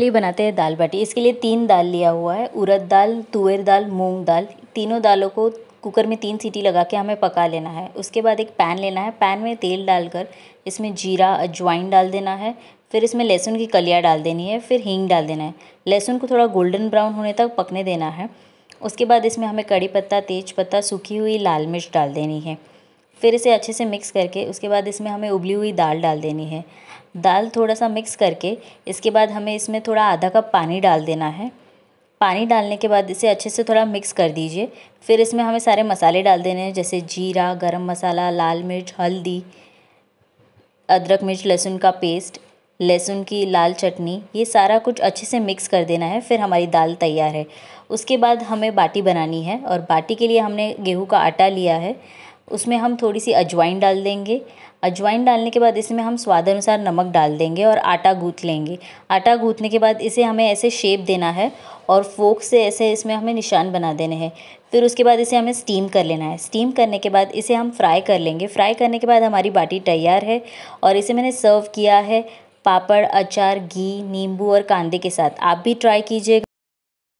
चलिए बनाते हैं दाल बाटी। इसके लिए तीन दाल लिया हुआ है। उड़द दाल तुअर दाल, मूंग दाल। तीनों दालों को कुकर में तीन सीटी लगा के हमें पका लेना है। उसके बाद एक पैन लेना है। पैन में तेल डालकर इसमें जीरा, अजवाइन डाल देना है। फिर इसमें लहसुन की कलियाँ डाल देनी है। फिर हींग डाल देना है। लहसुन को थोड़ा गोल्डन ब्राउन होने तक पकने देना है। उसके बाद इसमें हमें कड़ी पत्ता, तेज पत्ता, सूखी हुई लाल मिर्च डाल देनी है। फिर इसे अच्छे से मिक्स करके, उसके बाद इसमें हमें उबली हुई दाल डाल देनी है। दाल थोड़ा सा मिक्स करके, इसके बाद हमें इसमें थोड़ा आधा कप पानी डाल देना है। पानी डालने के बाद इसे अच्छे से थोड़ा मिक्स कर दीजिए। फिर इसमें हमें सारे मसाले डाल देने हैं, जैसे जीरा, गरम मसाला, लाल मिर्च, हल्दी, अदरक मिर्च, लहसुन का पेस्ट लहसुन की लाल चटनी, ये सारा कुछ अच्छे से मिक्स कर देना है। फिर हमारी दाल तैयार है। उसके बाद हमें बाटी बनानी है और बाटी के लिए हमने गेहूँ का आटा लिया है। उसमें हम थोड़ी सी अजवाइन डाल देंगे। अजवाइन डालने के बाद इसमें हम स्वाद अनुसार नमक डाल देंगे और आटा गूँथ लेंगे। आटा गूँथने के बाद इसे हमें ऐसे शेप देना है और फोक से ऐसे इसमें हमें निशान बना देने हैं। फिर उसके बाद इसे हमें स्टीम कर लेना है। स्टीम करने के बाद इसे हम फ्राई कर लेंगे। फ्राई करने के बाद हमारी बाटी तैयार है और इसे मैंने सर्व किया है पापड़, अचार, घी, नींबू और कांदे के साथ। आप भी ट्राई कीजिएगा।